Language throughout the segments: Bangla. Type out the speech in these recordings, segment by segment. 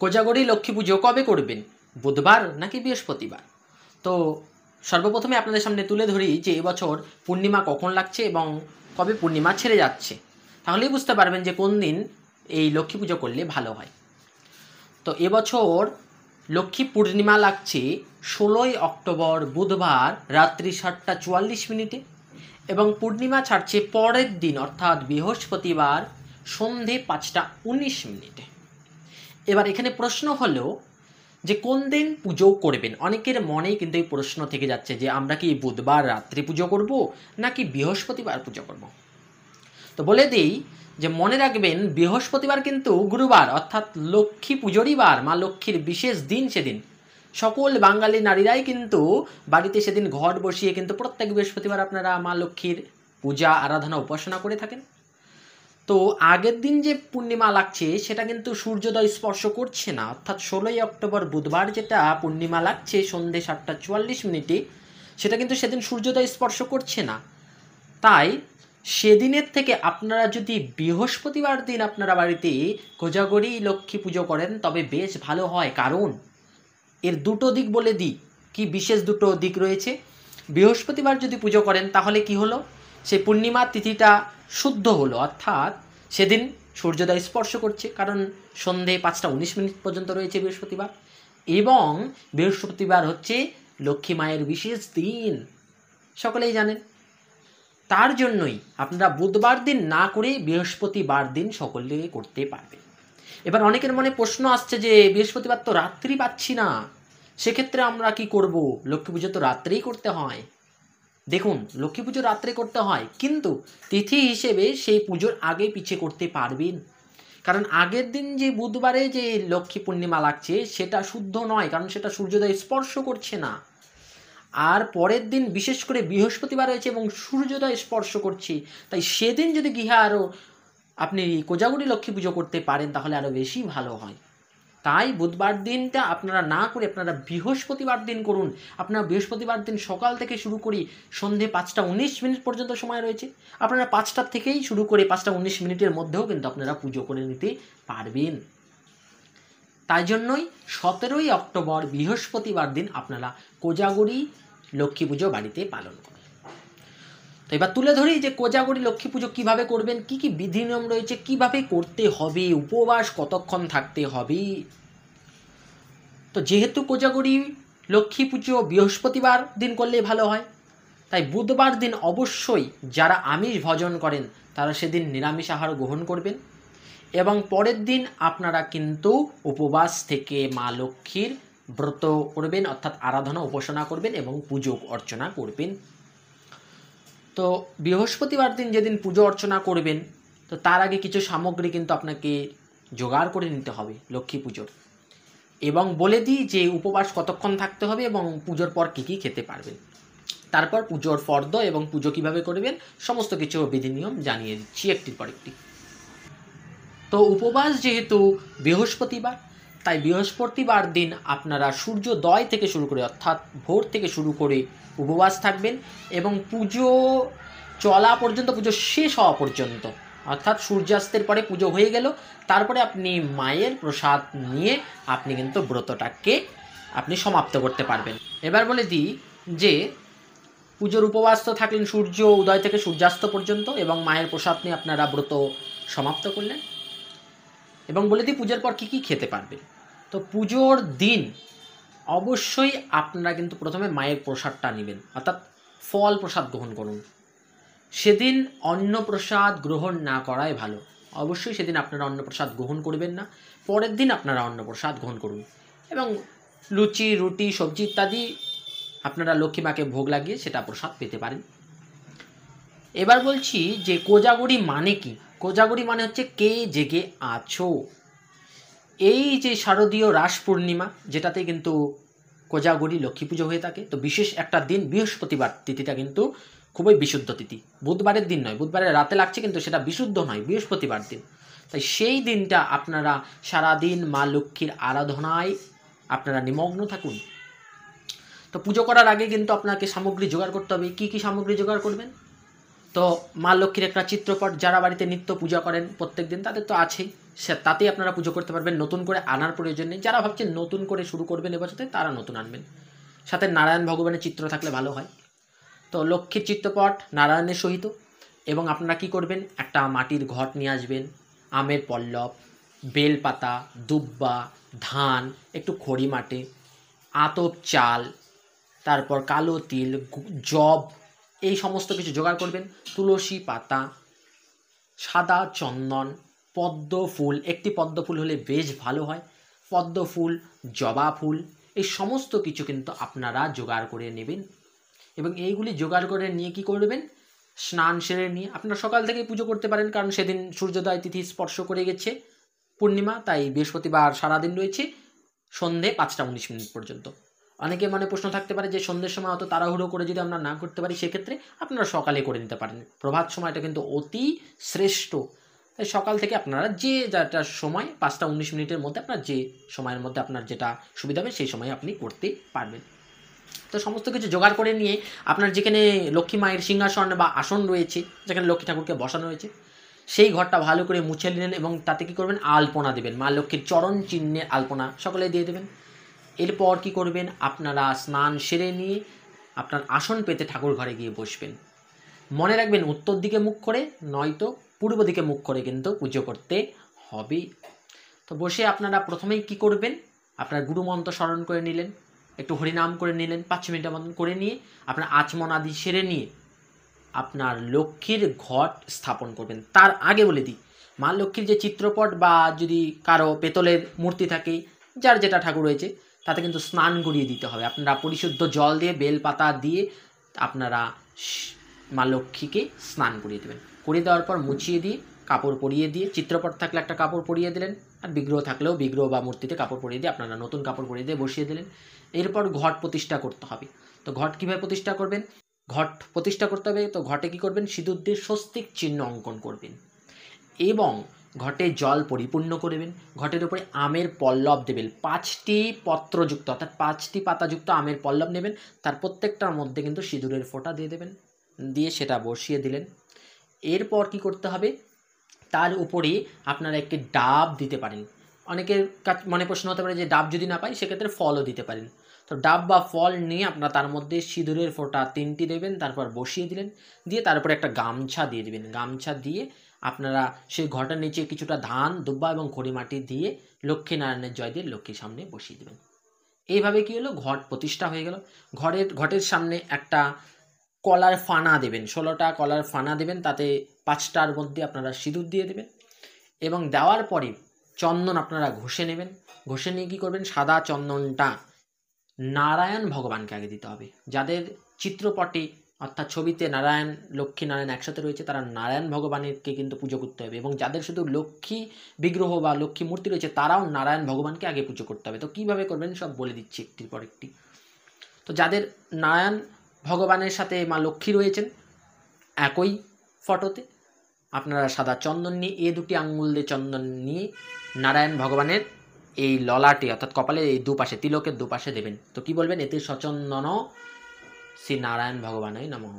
কোজাগরি লক্ষ্মী পুজো কবে করবেন? বুধবার নাকি বৃহস্পতিবার? তো সর্বপ্রথমে আপনাদের সামনে তুলে ধরি যে এবছর পূর্ণিমা কখন লাগছে এবং কবে পূর্ণিমা ছেড়ে যাচ্ছে। তাহলেই বুঝতে পারবেন যে কোন দিন এই লক্ষ্মী পুজো করলে ভালো হয়। তো এবছর লক্ষ্মী পূর্ণিমা লাগছে ষোলোই অক্টোবর বুধবার রাত্রি সাতটা চুয়াল্লিশ মিনিটে এবং পূর্ণিমা ছাড়ছে পরের দিন, অর্থাৎ বৃহস্পতিবার সন্ধে পাঁচটা উনিশ মিনিটে। এবার এখানে প্রশ্ন হলো যে কোন দিন পুজো করবেন? অনেকের মনেই কিন্তু এই প্রশ্ন থেকে যাচ্ছে যে আমরা কি বুধবার রাত্রি পুজো করব নাকি বৃহস্পতিবার পুজো করব? তো বলে দিই যে মনে রাখবেন বৃহস্পতিবার কিন্তু গুরুবার, অর্থাৎ লক্ষ্মী পুজোরই বার, মা লক্ষ্মীর বিশেষ দিন সেদিন। সকল বাঙালি নারীরাই কিন্তু বাড়িতে সেদিন ঘট বসিয়ে কিন্তু প্রত্যেক বৃহস্পতিবার আপনারা মা লক্ষ্মীর পূজা, আরাধনা, উপাসনা করে থাকেন। তো আগের দিন যে পূর্ণিমা লাগছে, সেটা কিন্তু সূর্যোদয় স্পর্শ করছে না। অর্থাৎ ষোলোই অক্টোবর বুধবার যেটা পূর্ণিমা লাগছে, সন্ধে সাতটা চুয়াল্লিশ মিনিটে, সেটা কিন্তু সেদিন সূর্যোদয় স্পর্শ করছে না। তাই সেদিনের থেকে আপনারা যদি বৃহস্পতিবার দিন আপনারা বাড়িতে কোজাগরি লক্ষ্মী পুজো করেন, তবে বেশ ভালো হয়। কারণ এর দুটো দিক বলে দিই। কি বিশেষ দুটো দিক রয়েছে? বৃহস্পতিবার যদি পুজো করেন, তাহলে কি হলো? সেই পূর্ণিমার তিথিটা শুদ্ধ হলো, অর্থাৎ সেদিন সূর্যোদয় স্পর্শ করছে, কারণ সন্ধে পাঁচটা উনিশ মিনিট পর্যন্ত রয়েছে বৃহস্পতিবার। এবং বৃহস্পতিবার হচ্ছে লক্ষ্মী মায়ের বিশেষ দিন, সকলেই জানেন। তার জন্যই আপনারা বুধবার দিন না করে বৃহস্পতিবার দিন সকলে করতে পারবেন। এবার অনেকের মনে প্রশ্ন আসছে যে, বৃহস্পতিবার তো রাত্রি পাচ্ছি না, সেক্ষেত্রে আমরা কি করব? লক্ষ্মী পুজো তো রাত্রেই করতে হয়। দেখুন, লক্ষ্মী পুজো রাত্রে করতে হয়, কিন্তু তিথি হিসেবে সেই পুজোর আগে পিছিয়ে করতে পারবেন। কারণ আগের দিন যে বুধবারে যে লক্ষ্মী পূর্ণিমা লাগছে, সেটা শুদ্ধ নয়, কারণ সেটা সূর্যোদয় স্পর্শ করছে না। আর পরের দিন বিশেষ করে বৃহস্পতিবার রয়েছে এবং সূর্যোদয় স্পর্শ করছে। তাই সেদিন যদি গৃহে আরও আপনি কোজাগুড়ি লক্ষ্মী পুজো করতে পারেন, তাহলে আরও বেশি ভালো হয়। তাই বুধবার দিনটা আপনারা না করে আপনারা বৃহস্পতিবার দিন করুন। আপনারা বৃহস্পতিবার দিন সকাল থেকে শুরু করি, সন্ধে পাঁচটা উনিশ মিনিট পর্যন্ত সময় রয়েছে। আপনারা পাঁচটার থেকেই শুরু করে পাঁচটা উনিশ মিনিটের মধ্যেও কিন্তু আপনারা পুজো করে নিতে পারবেন। তাই জন্যই সতেরোই অক্টোবর বৃহস্পতিবার দিন আপনারা কোজাগরি লক্ষ্মী পুজো বাড়িতে পালন করুন। তো এবার তুলে ধরি যে কোজাগরি লক্ষ্মী পুজো কীভাবে করবেন, কি কি বিধি নিয়ম রয়েছে, কীভাবে করতে হবে, উপবাস কতক্ষণ থাকতে হবে? তো যেহেতু কোজাগরি লক্ষ্মী পুজো বৃহস্পতিবার দিন করলে ভালো হয়, তাই বুধবার দিন অবশ্যই যারা আমিষ ভজন করেন, তারা সেদিন নিরামিষ আহার গ্রহণ করবেন এবং পরের দিন আপনারা কিন্তু উপবাস থেকে মা লক্ষ্মীর ব্রত করবেন, অর্থাৎ আরাধনা উপাসনা করবেন এবং পুজো অর্চনা করবেন। তো বৃহস্পতিবার দিন যেদিন পুজো অর্চনা করবেন, তো তার আগে কিছু সামগ্রী কিন্তু আপনাকে জোগাড় করে নিতে হবে লক্ষ্মী পুজোর। এবং বলে দিই যে উপবাস কতক্ষণ থাকতে হবে এবং পুজোর পর কী কী খেতে পারবেন। তারপর পুজোর ফর্দ এবং পুজো কীভাবে করবেন, সমস্ত কিছু বিধি নিয়ম জানিয়ে দিচ্ছি একটির পর একটি। তো উপবাস যেহেতু বৃহস্পতিবার, তাই বৃহস্পতিবার দিন আপনারা সূর্যোদয় থেকে শুরু করে অর্থাৎ ভোর থেকে শুরু করে উপবাস থাকবেন এবং পুজো চলা পর্যন্ত, পুজো শেষ হওয়া পর্যন্ত, অর্থাৎ সূর্যাস্তের পরে পুজো হয়ে গেল, তারপরে আপনি মায়ের প্রসাদ নিয়ে আপনি কিন্তু ব্রতটাকে আপনি সমাপ্ত করতে পারবেন। এবার বলে দিই যে, পুজোর উপবাস তো থাকলেন সূর্য উদয় থেকে সূর্যাস্ত পর্যন্ত এবং মায়ের প্রসাদ নিয়ে আপনারা ব্রত সমাপ্ত করলেন। এবং বলে দিই পুজোর পর কী কী খেতে পারবে তো পুজোর দিন অবশ্যই আপনারা কিন্তু প্রথমে মায়ের প্রসাদটা নেবেন, অর্থাৎ ফল প্রসাদ গ্রহণ করুন। সেদিন অন্ন প্রসাদ গ্রহণ না করাই ভালো। অবশ্যই সেদিন আপনারা অন্নপ্রসাদ গ্রহণ করবেন না, পরের দিন আপনারা অন্নপ্রসাদ গ্রহণ করুন। এবং লুচি, রুটি, সবজি ইত্যাদি আপনারা লক্ষ্মী মাকে ভোগ লাগিয়ে সেটা প্রসাদ পেতে পারেন। এবার বলছি যে কোজাগরি মানে কি? কোজাগরি মানে হচ্ছে কে জেগে আছো। এই যে শারদীয় রাস পূর্ণিমা, যেটাতে কিন্তু কোজাগরি লক্ষ্মী পুজো হয়ে থাকে, তো বিশেষ একটা দিন, বৃহস্পতিবার তিথিটা কিন্তু খুবই বিশুদ্ধ তিথি। বুধবারের দিন নয়, বুধবারের রাতে লাগছে কিন্তু সেটা বিশুদ্ধ নয়, বৃহস্পতিবার দিন। তাই সেই দিনটা আপনারা সারাদিন মা লক্ষ্মীর আরাধনায় আপনারা নিমগ্ন থাকুন। তো পুজো করার আগে কিন্তু আপনাকে সামগ্রী জোগাড় করতে হবে। কী কী সামগ্রী জোগাড় করবেন? তো মা লক্ষ্মীর একটা চিত্রপট, যারা বাড়িতে নিত্য পূজা করেন প্রত্যেক দিন, তাদের তো আছেই। তাতেই আপনারা পুজো করতে পারবেন। নতুন করে আনার প্রয়োজন নেই। যারা ভাবছেন নতুন করে শুরু করবেন এবছরতে তারা নতুন আনবেন। সাথে নারায়ণ ভগবানের চিত্র থাকলে ভালো হয়। তো লক্ষ্মীর চিত্রপট নারায়ণের সহিত এবং আপনারা কি করবেন? একটা মাটির ঘট নিয়ে আসবেন, আমের পল্লব, বেলপাতা, দুব্বা, ধান, একটু খড়ি মাটে, আতপ চাল, তারপর কালো তিল জব, এই সমস্ত কিছু জোগাড় করবেন। তুলসী পাতা, সাদা চন্দন পদ্ম ফুল। একটি পদ্ম ফুল হলে বেশ ভালো হয়। পদ্ম ফুল, জবা ফুল, এই সমস্ত কিছু কিন্তু আপনারা জোগাড় করে নেবেন। এবং এইগুলি জোগাড় করে নিয়ে কি করবেন? স্নান সেরে নিয়ে। আপনারা সকাল থেকে পুজো করতে পারেন, কারণ সেদিন সূর্যোদয় তিথি স্পর্শ করে গেছে। পূর্ণিমা, তাই বৃহস্পতিবার সারাদিন রয়েছে সন্ধে পাঁচটা উনিশ মিনিট পর্যন্ত। অনেকে মনে প্রশ্ন থাকতে পারে যে, সন্ধ্যের সময় অত তাড়াহুড়ো করে যদি আমরা না করতে পারি, সেক্ষেত্রে আপনারা সকালে করে নিতে পারেন। প্রভাত সময়টা কিন্তু অতি শ্রেষ্ঠ। তাই সকাল থেকে আপনারা যে যেটা সময়, পাঁচটা উনিশ মিনিটের মধ্যে আপনার যে সময়ের মধ্যে আপনার যেটা সুবিধা হবে, সেই সময় আপনি করতে পারবেন। তো সমস্ত কিছু জোগাড় করে নিয়ে আপনার যেখানে লক্ষ্মী মায়ের সিংহাসন বা আসন রয়েছে, যেখানে লক্ষ্মী ঠাকুরকে বসানো রয়েছে সেই ঘরটা ভালো করে মুছে নিলেন এবং তাতে কী করবেন? আলপনা দেবেন। মা লক্ষ্মীর চরণ চিহ্নে আলপনা সকলে দিয়ে দেবেন। এরপর কি করবেন? আপনারা স্নান সেরে নিয়ে আপনার আসন পেতে ঠাকুর ঘরে গিয়ে বসবেন। মনে রাখবেন, উত্তর দিকে মুখ করে নয়তো পূর্ব দিকে মুখ করে কিন্তু পুজো করতে হবে। তো বসে আপনারা প্রথমেই কি করবেন? আপনার গুরুমন্ত্র স্মরণ করে নিলেন, একটু হরিনাম করে নিলেন, পাঁচ মিনিটের মতন করে নিয়ে আপনার আচমন আদি সেরে নিয়ে আপনার লক্ষ্মীর ঘট স্থাপন করবেন। তার আগে বলে দিই, মা লক্ষ্মীর যে চিত্রপট বা যদি কারও পেতলের মূর্তি থাকে, যার যেটা ঠাকুর রয়েছে, তাতে কিন্তু স্নান করিয়ে দিতে হবে। আপনারা পরিশুদ্ধ জল দিয়ে বেলপাতা দিয়ে আপনারা মা লক্ষ্মীকে স্নান করিয়ে দেবেন। করিয়ে দেওয়ার পর মুছিয়ে দিয়ে, কাপড় পরিয়ে দিয়ে, চিত্রপট থাকলে একটা কাপড় পরিয়ে দিলেন, আর বিগ্রহ থাকলেও বিগ্রহ বা মূর্তিতে কাপড় পরিয়ে দিয়ে আপনারা নতুন কাপড় পরিয়ে দিয়ে বসিয়ে দিলেন। এরপর ঘট প্রতিষ্ঠা করতে হবে। তো ঘট কীভাবে প্রতিষ্ঠা করবেন? ঘট প্রতিষ্ঠা করতে হবে, তো ঘটে কী করবেন? সিঁদুর দিয়ে স্বস্তিক চিহ্ন অঙ্কন করবেন এবং ঘটে জল পরিপূর্ণ করবেন। ঘটের উপরে আমের পল্লব দেবেন। পাঁচটি পত্রযুক্ত, অর্থাৎ পাঁচটি পাতাযুক্ত আমের পল্লব নেবেন। তার প্রত্যেকটার মধ্যে কিন্তু সিঁদুরের ফোঁটা দিয়ে দেবেন। দিয়ে সেটা বসিয়ে দিলেন। এরপর কি করতে হবে? তার উপরে আপনারা একটি ডাব দিতে পারেন। অনেকের কাছ- মনে প্রশ্ন হতে পারে যে ডাব যদি না পাই, সেক্ষেত্রে ফলও দিতে পারেন। তো ডাব বা ফল নিয়ে আপনারা তার মধ্যে সিঁদুরের ফোঁটা তিনটি দেবেন, তারপর বসিয়ে দিলেন। দিয়ে তারপরে একটা গামছা দিয়ে দিবেন। গামছা দিয়ে আপনারা সেই ঘটার নিচে কিছুটা ধান, দুব্বা এবং খড়ি মাটি দিয়ে লক্ষ্মীনারায়ণের জয় দিয়ে লক্ষ্মীর সামনে বসিয়ে দেবেন। এইভাবে কি হলো? ঘট প্রতিষ্ঠা হয়ে গেল। ঘরের, ঘটের সামনে একটা কলার ফানা দেবেন, ষোলোটা কলার ফানা দেবেন, তাতে পাঁচটার মধ্যে আপনারা সিঁদুর দিয়ে দেবেন এবং দেওয়ার পরে চন্দন আপনারা ঘষে নেবেন। ঘষে নিয়ে কী করবেন? সাদা চন্দনটা নারায়ণ ভগবানকে আগে দিতে হবে। যাদের চিত্রপটে অর্থাৎ ছবিতে নারায়ণ, লক্ষ্মী নারায়ণ একসাথে রয়েছে, তারা নারায়ণ ভগবানেরকে কিন্তু পুজো করতে হবে এবং যাদের শুধু লক্ষ্মী বিগ্রহ বা লক্ষ্মী মূর্তি রয়েছে, তারাও নারায়ণ ভগবানকে আগে পুজো করতে হবে। তো কীভাবে করবেন সব বলে দিচ্ছি একটির পর একটি। তো যাদের নারায়ণ ভগবানের সাথে মা লক্ষ্মী রয়েছেন একই ফটোতে। আপনারা সাদা চন্দন নিয়ে, এ দুটি আঙ্গুল দিয়ে চন্দন নিয়ে নারায়ণ ভগবানের এই ললাটে, অর্থাৎ কপালের এই দুপাশে, তিলকের দুপাশে দেবেন। তো কি বলবেন? এতে সচন্দন শ্রী নারায়ণ ভগবানই নমঃ।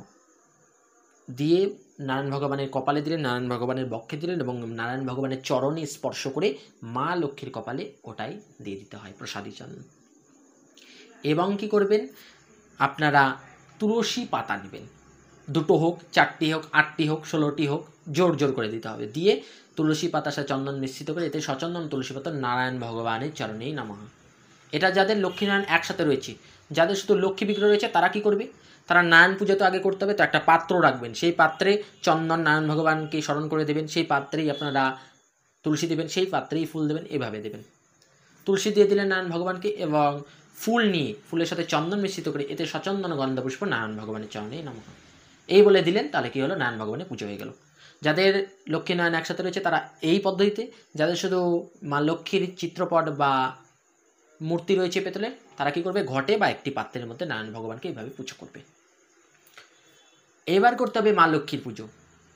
দিয়ে নারায়ণ ভগবানের কপালে দিলেন, নারায়ণ ভগবানের বক্ষে দিলেন এবং নারায়ণ ভগবানের চরণে স্পর্শ করে মা লক্ষ্মীর কপালে ওটাই দিয়ে দিতে হয় প্রসাদী চন্দন এবং কি করবেন? আপনারা তুলসী পাতা নেবেন। দুটো হোক, চারটি হোক, আটটি হোক, ষোলোটি হোক, জোর জোর করে দিতে হবে। দিয়ে তুলসী পাতা সাথে চন্দন মিশ্রিত করে, এতে সচন্দন তুলসী পাতা, নারায়ণ ভগবানের চরণেই নামা। এটা যাদের লক্ষ্মীনারায়ণ একসাথে রয়েছে, যাদের শুধু লক্ষ্মী বিগ্রহ রয়েছে, তারা কি করবে? তারা নারায়ণ পুজো তো আগে করতে হবে, তো একটা পাত্র রাখবেন। সেই পাত্রে চন্দন নারায়ণ ভগবানকে স্মরণ করে দেবেন, সেই পাত্রেই আপনারা তুলসী দেবেন, সেই পাত্রেই ফুল দেবেন, এভাবে দেবেন। তুলসী দিয়ে দিলেন নারায়ণ ভগবানকে, এবং ফুল নিয়ে, ফুলের সাথে চন্দন মিশ্রিত করে এতে সচন্দন গন্ধ পুষ্প, নারায়ণ ভগবানের চরণেই নাম। এই বলে দিলেন, তাহলে কি হলো? নারায়ণ ভগবানের পুজো হয়ে গেল। যাদের লক্ষ্মী নারায়ণ একসাথে রয়েছে, তারা এই পদ্ধতিতে, যাদের শুধু মা লক্ষ্মীর চিত্রপট বা মূর্তি রয়েছে পেতলে, তারা কি করবে? ঘটে বা একটি পাত্রের মধ্যে নারায়ণ ভগবানকে এইভাবে পুজো করবে। এবার করতে হবে মা লক্ষ্মীর পুজো।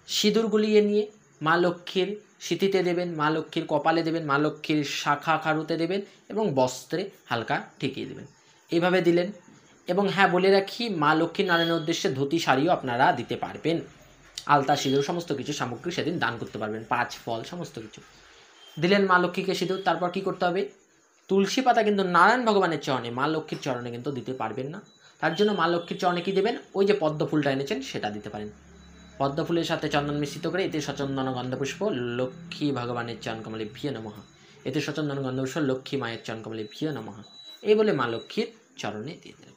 সিঁদুর গুলিয়ে নিয়ে মা লক্ষ্মীর সিঁথিতে দেবেন, মা লক্ষ্মীর কপালে দেবেন, মা লক্ষ্মীর শাখা খারুতে দেবেন এবং বস্ত্রে হালকা ঠেকিয়ে দেবেন। এইভাবে দিলেন এবং হ্যাঁ বলে রাখি, মা লক্ষ্মী নারায়ণের উদ্দেশ্যে ধুতি, শাড়িও আপনারা দিতে পারবেন। আলতা, সিঁদুর, সমস্ত কিছু, সামগ্রী সেদিন দান করতে পারবেন, পাঁচ ফল, সমস্ত কিছু। দিলেন মা লক্ষ্মীকে সিঁদুর, তারপর কি করতে হবে? তুলসী পাতা কিন্তু নারায়ণ ভগবানের চরণে, মা লক্ষ্মীর চরণে কিন্তু দিতে পারবেন না। তার জন্য মা লক্ষ্মীর চরণে কি দেবেন? ওই যে পদ্ম ফুলটা এনেছেন, সেটা দিতে পারেন। পদ্ম ফুলের সাথে চন্দন মিশ্রিত করে, এতে সচন্দন গন্ধপুষ্প, লক্ষ্মী ভগবানের চরণকমলে ভিয় নমঃ। এতে সচন্দন গন্ধপুষ্প, লক্ষ্মী মায়ের চরণকমলে ভিয় নমঃ। এই বলে মা লক্ষ্মীর চরণে দিয়ে দিলেন।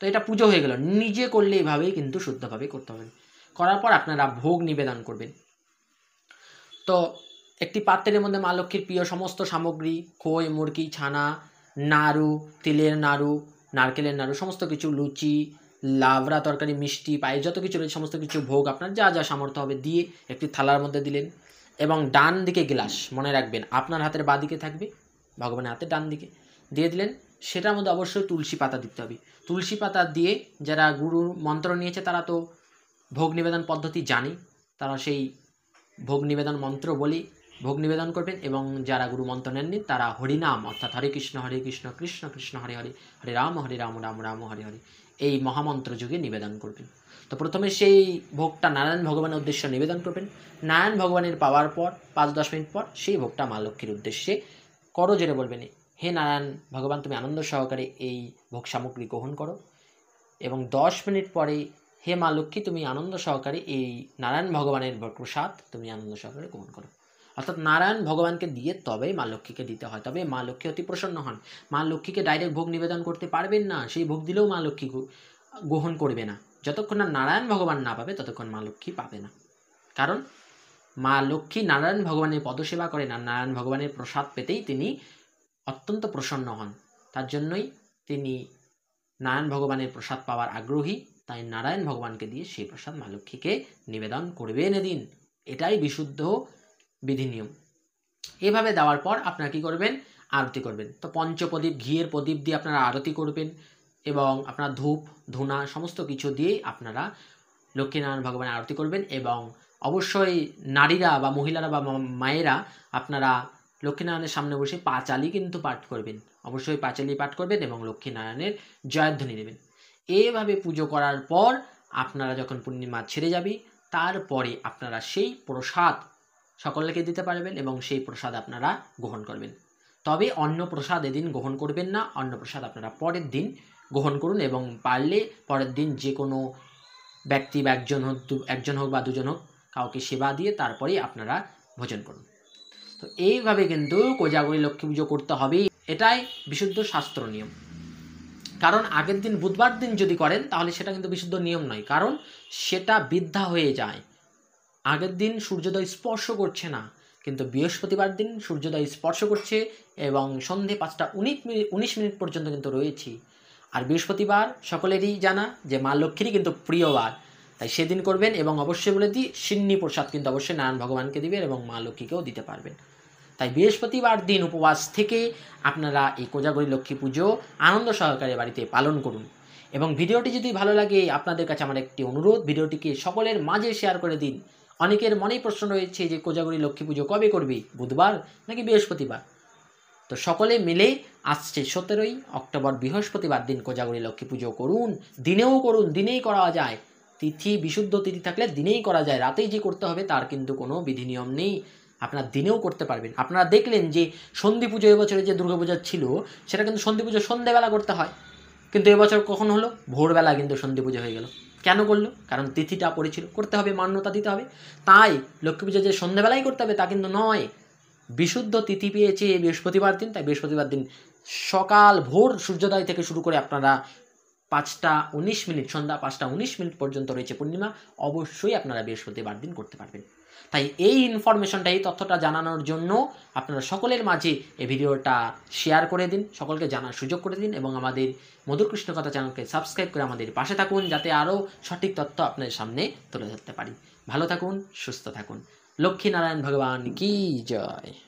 তো এটা পুজো হয়ে গেল। নিজে করলে এইভাবেই কিন্তু শুদ্ধভাবে করতে হবে। করার পর আপনারা ভোগ নিবেদন করবেন। তো একটি পাত্রের মধ্যে মা লক্ষ্মীর প্রিয় সমস্ত সামগ্রী, খই, মুরগি, ছানা, নাড়ু, তিলের নাড়ু, নারকেলের নাড়ু, সমস্ত কিছু, লুচি লাবড়া তরকারি, মিষ্টি পায়ে যত কিছু রয়েছে, সমস্ত কিছু ভোগ আপনার যা যা সামর্থ্য হবে দিয়ে একটি থালার মধ্যে দিলেন এবং ডান দিকে গ্লাস মনে রাখবেন, আপনার হাতের বাঁ দিকে থাকবে, ভগবানের হাতে ডান দিকে দিয়ে দিলেন। সেটার মধ্যে অবশ্যই তুলসী পাতা দিতে হবে। তুলসী পাতা দিয়ে যারা গুরুর মন্ত্র নিয়েছে, তারা তো ভোগ নিবেদন পদ্ধতি জানি, তারা সেই ভোগ নিবেদন মন্ত্র বলি ভোগ নিবেদন করবেন এবং যারা গুরু মন্ত্র নেননি, তারা হরিনাম, অর্থাৎ হরে কৃষ্ণ হরে কৃষ্ণ কৃষ্ণ কৃষ্ণ, হরে হরে হরে রাম হরে রাম রাম রাম, হরে হরে। এই মহামন্ত্র যুগে নিবেদন করবেন। তো প্রথমে সেই ভোগটা নারায়ণ ভগবানের উদ্দেশ্যে নিবেদন করবেন। নারায়ণ ভগবানের পাওয়ার পর, পাঁচ দশ মিনিট পর, সেই ভোগটা মা লক্ষ্মীর উদ্দেশ্যে করো জেরে বলবেন, হে নারায়ণ ভগবান, তুমি আনন্দ সহকারে এই ভোগ সামগ্রী গ্রহণ করো। এবং দশ মিনিট পরে, হে মা লক্ষ্মী, তুমি আনন্দ সহকারে এই নারায়ণ ভগবানের প্রসাদ তুমি আনন্দ সহকারে গ্রহণ করো। অর্থাৎ নারায়ণ ভগবানকে দিয়ে তবেই মা লক্ষ্মীকে দিতে হয় তবে মা লক্ষ্মী অতি প্রসন্ন হন। মা লক্ষ্মীকে ডাইরেক্ট ভোগ নিবেদন করতে পারবেন না, সেই ভোগ দিলেও মা লক্ষ্মী গ্রহণ করবে না। যতক্ষণ না নারায়ণ ভগবান না পাবে, ততক্ষণ মা লক্ষ্মী পাবে না। কারণ মা লক্ষ্মী নারায়ণ ভগবানের পদসেবা করেন আর নারায়ণ ভগবানের প্রসাদ পেতেই তিনি অত্যন্ত প্রসন্ন হন। তার জন্যই তিনি নারায়ণ ভগবানের প্রসাদ পাওয়ার আগ্রহী, তাই নারায়ণ ভগবানকে দিয়ে সেই প্রসাদ মা লক্ষ্মীকে নিবেদন করবেন এদিন। এটাই বিশুদ্ধ বিধি নিয়ম এভাবে দেওয়ার পর আপনারা কি করবেন? আরতি করবেন। তো পঞ্চপ্রদীপ, ঘিয়ের প্রদীপ দিয়ে আপনারা আরতি করবেন এবং আপনার ধূপ, ধুনা সমস্ত কিছু দিয়েই আপনারা লক্ষ্মীনারায়ণ ভগবানের আরতি করবেন এবং অবশ্যই নারীরা বা মহিলারা বা মায়েরা আপনারা লক্ষ্মীনারায়ণের সামনে বসে পাঁচালি কিন্তু পাঠ করবেন। অবশ্যই পাঁচালি পাঠ করবেন এবং লক্ষ্মীনারায়ণের জয়ধ্বনি নেবেন এভাবে পুজো করার পর আপনারা যখন পূর্ণিমা ছেড়ে যাবে, তারপরে আপনারা সেই প্রসাদ সকলকে দিতে পারবেন এবং সেই প্রসাদ আপনারা গ্রহণ করবেন। তবে অন্ন প্রসাদ এদিন গ্রহণ করবেন না, অন্ন প্রসাদ আপনারা পরের দিন গ্রহণ করুন এবং পারলে পরের দিন যে কোনো ব্যক্তি বা একজন হোক একজন হোক বা দুজন হোক কাউকে সেবা দিয়ে তারপরেই আপনারা ভোজন করুন। তো এইভাবে কিন্তু কোজাগরী লক্ষ্মী পুজো করতে হবে, এটাই বিশুদ্ধ শাস্ত্র নিয়ম। কারণ আগের দিন বুধবার দিন যদি করেন তাহলে সেটা কিন্তু বিশুদ্ধ নিয়ম নয়, কারণ সেটা বৃদ্ধা হয়ে যায়। আগের দিন সূর্যোদয় স্পর্শ করছে না, কিন্তু বৃহস্পতিবার দিন সূর্যোদয় স্পর্শ করছে এবং সন্ধে পাঁচটা উনিশ মিনিট উনিশ মিনিট পর্যন্ত কিন্তু রয়েছি। আর বৃহস্পতিবার সকলেরই জানা যে মা লক্ষ্মীরই কিন্তু প্রিয়বার তাই সেদিন করবেন এবং অবশ্যই বলে দিই, সিন্নি প্রসাদ কিন্তু অবশ্যই নারায়ণ ভগবানকে দিবেন এবং মা লক্ষ্মীকেও দিতে পারবেন। তাই বৃহস্পতিবার দিন উপবাস থেকে আপনারা এই কোজাগরী লক্ষ্মী পুজো আনন্দ সহকারে বাড়িতে পালন করুন। এবং ভিডিওটি যদি ভালো লাগে, আপনাদের কাছে আমার একটি অনুরোধ, ভিডিওটিকে সকলের মাঝে শেয়ার করে দিন। অনেকের মনেই প্রশ্ন রয়েছে যে কোজাগরী লক্ষ্মী পুজো কবে করবি? বুধবার নাকি বৃহস্পতিবার? তো সকলে মিলে আসছে সতেরোই অক্টোবর বৃহস্পতিবার দিন কোজাগরী লক্ষ্মী পুজো করুন। দিনেও করুন, দিনেই করা যায়। তিথি, বিশুদ্ধ তিথি থাকলে দিনেই করা যায়। রাতেই যে করতে হবে তার কিন্তু কোনো বিধি নিয়ম নেই। আপনারা দিনেও করতে পারবেন। আপনারা দেখলেন যে সন্ধি পুজো এবছরে যে দুর্গাপূজা ছিল, সেটা কিন্তু সন্ধি পুজো সন্ধেবেলা করতে হয়। কিন্তু এবছর কখন হলো? ভোরবেলা কিন্তু সন্ধি পুজো হয়ে গেল। কেন করল? কারণ তিথিটা পড়েছিল, করতে হবে, মান্যতা দিতে হবে। তাই লক্ষ্মী পুজো যে সন্ধ্যাবেলাই করতে হবে তা কিন্তু নয়। বিশুদ্ধ তিথি পেয়েছে বৃহস্পতিবার দিন, তাই বৃহস্পতিবার দিন সকাল ভোর সূর্যোদয় থেকে শুরু করে আপনারা পাঁচটা উনিশ মিনিট, সন্ধ্যা পাঁচটা উনিশ মিনিট পর্যন্ত রয়েছে পূর্ণিমা, অবশ্যই আপনারা বৃহস্পতিবার দিন করতে পারবেন। তাই এই ইনফরমেশনটা এই তথ্যটা জানানোর জন্য আপনারা সকলের মাঝে এই ভিডিওটা শেয়ার করে দিন, সকলকে জানার সুযোগ করে দিন এবং আমাদের মধুর কৃষ্ণ কথা চ্যানেলকে সাবস্ক্রাইব করে আমাদের পাশে থাকুন যাতে আরও সঠিক তথ্য আপনাদের সামনে তুলে ধরতে পারি। ভালো থাকুন, সুস্থ থাকুন। লক্ষ্মীনারায়ণ ভগবান কি জয়।